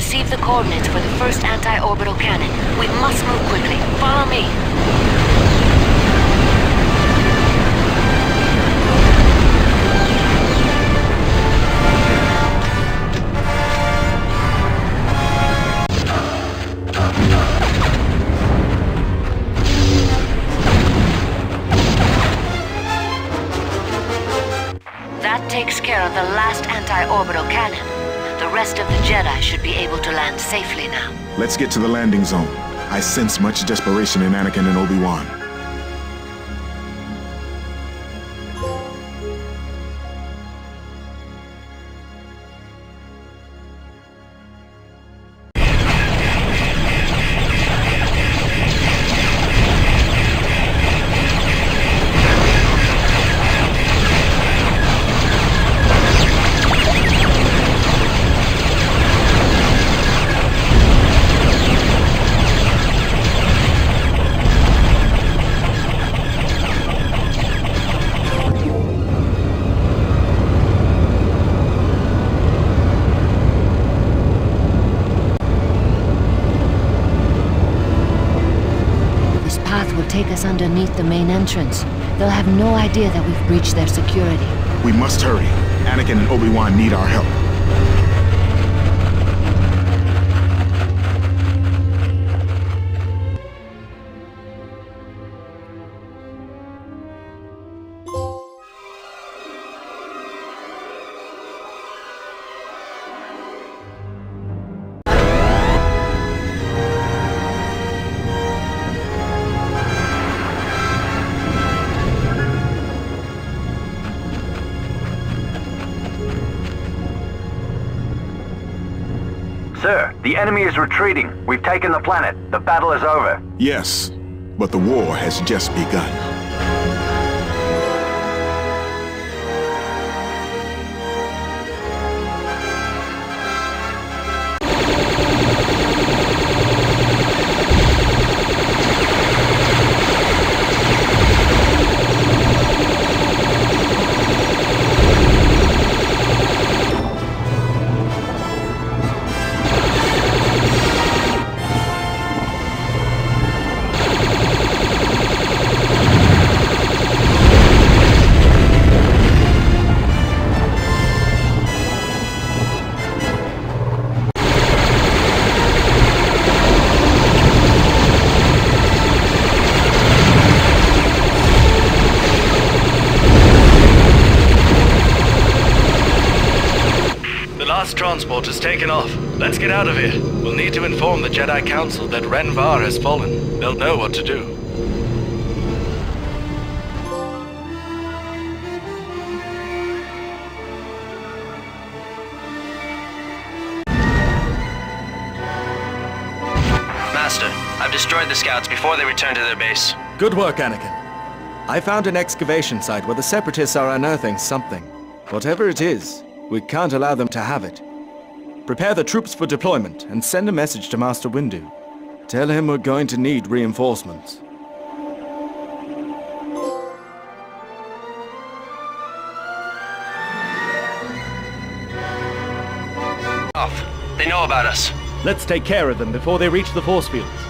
received the coordinates for the first anti-orbital cannon. We must move quickly. Follow me. That takes care of the last anti-orbital cannon. The rest of the Jedi should be able to land safely now. Let's get to the landing zone. I sense much desperation in Anakin and Obi-Wan. Take us underneath the main entrance. They'll have no idea that we've breached their security. We must hurry. Anakin and Obi-Wan need our help. Enemy is retreating. We've taken the planet. The battle is over. Yes, but the war has just begun. Last transport has taken off. Let's get out of here. We'll need to inform the Jedi Council that Rhen Var has fallen. They'll know what to do. Master, I've destroyed the scouts before they return to their base. Good work, Anakin. I found an excavation site where the Separatists are unearthing something. Whatever it is, we can't allow them to have it. Prepare the troops for deployment and send a message to Master Windu. Tell him we're going to need reinforcements. Off. They know about us. Let's take care of them before they reach the force fields.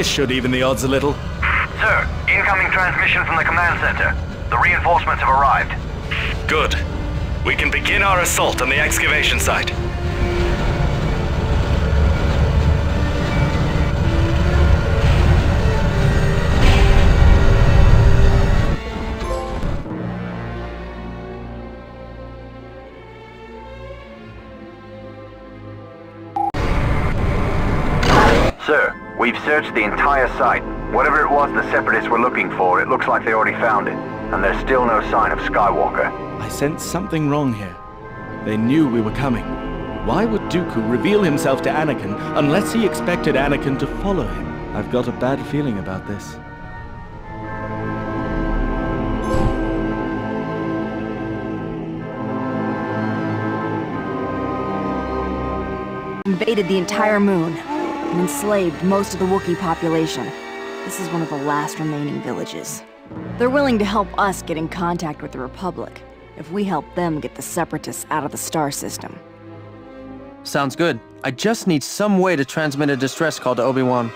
This should even the odds a little. Sir, incoming transmission from the command center. The reinforcements have arrived. Good. We can begin our assault on the excavation site. Searched the entire site. Whatever it was the Separatists were looking for, it looks like they already found it. And there's still no sign of Skywalker. I sense something wrong here. They knew we were coming. Why would Dooku reveal himself to Anakin unless he expected Anakin to follow him? I've got a bad feeling about this. invaded the entire moon and enslaved most of the Wookiee population. This is one of the last remaining villages. They're willing to help us get in contact with the Republic if we help them get the Separatists out of the star system. Sounds good. I just need some way to transmit a distress call to Obi-Wan.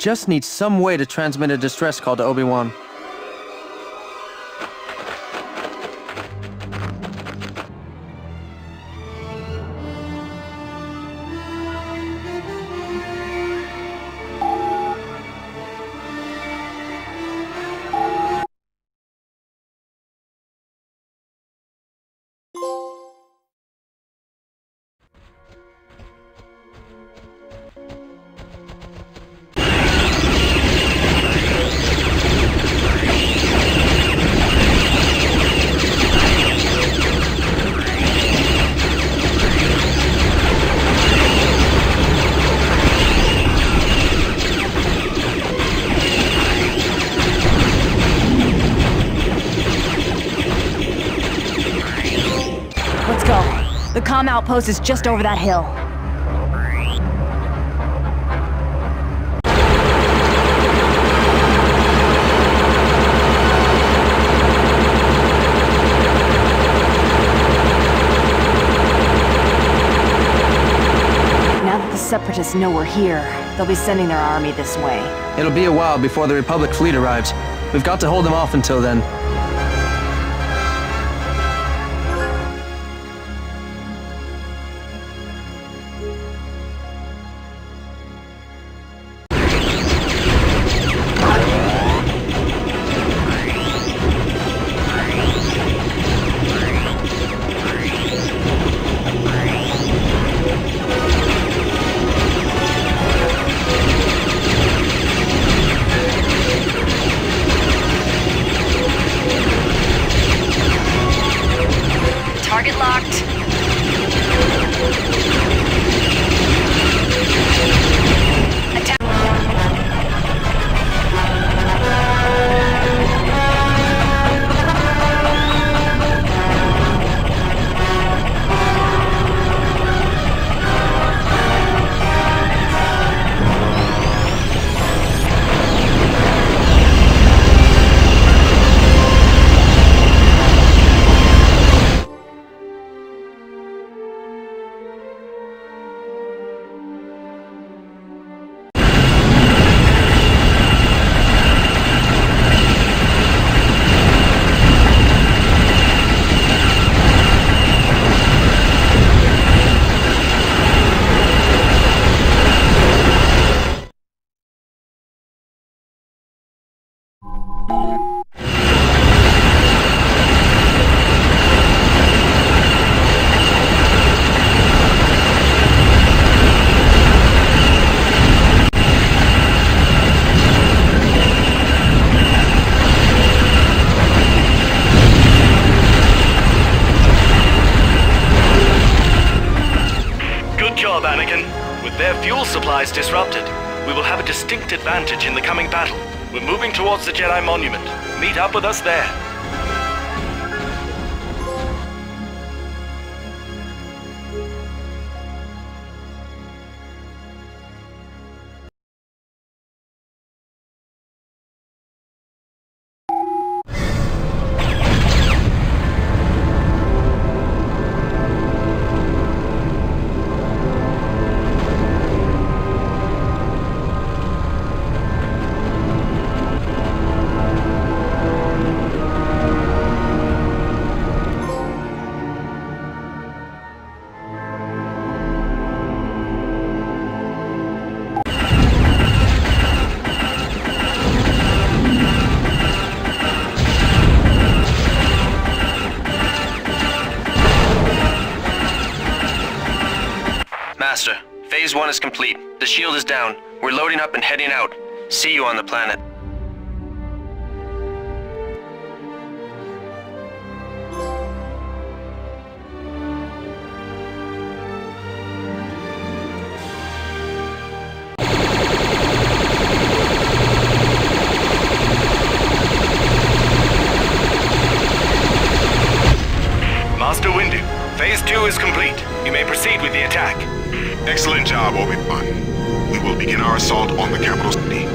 Just need some way to transmit a distress call to Obi-Wan. The comm outpost is just over that hill. Now that the Separatists know we're here, they'll be sending their army this way. It'll be a while before the Republic fleet arrives. We've got to hold them off until then. Job, Anakin. With their fuel supplies disrupted, we will have a distinct advantage in the coming battle. We're moving towards the Jedi Monument. Meet up with us there. Phase 1 is complete. The shield is down. We're loading up and heading out. See you on the planet. Excellent job, Obi-Wan. We will begin our assault on the capital city.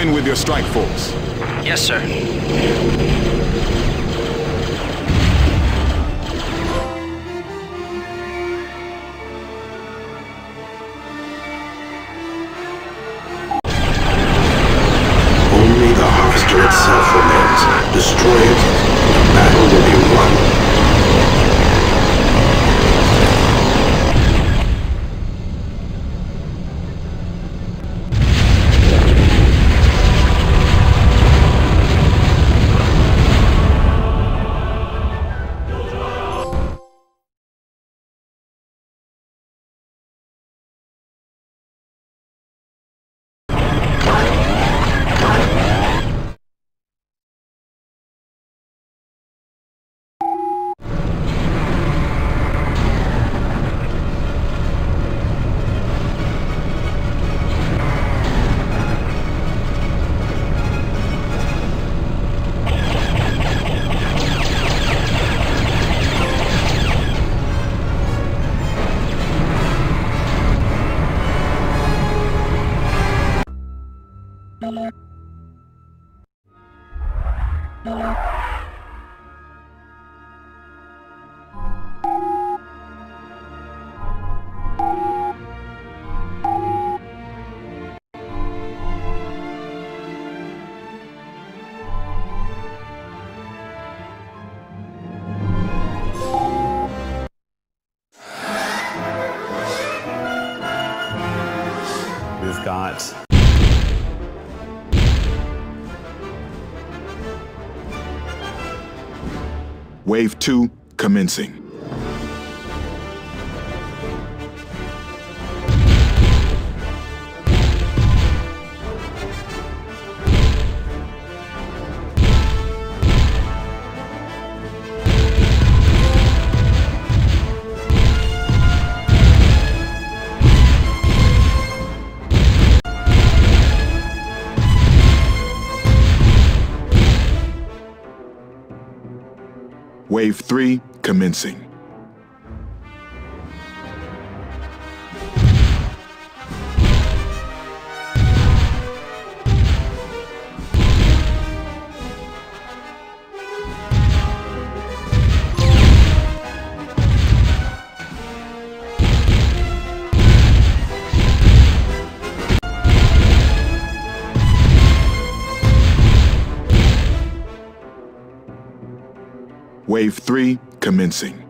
In with your strike force. Yes, sir. Only the Harvester itself remains. Destroy it, got Wave 2 commencing. Wave 3 commencing. Wave 3 commencing.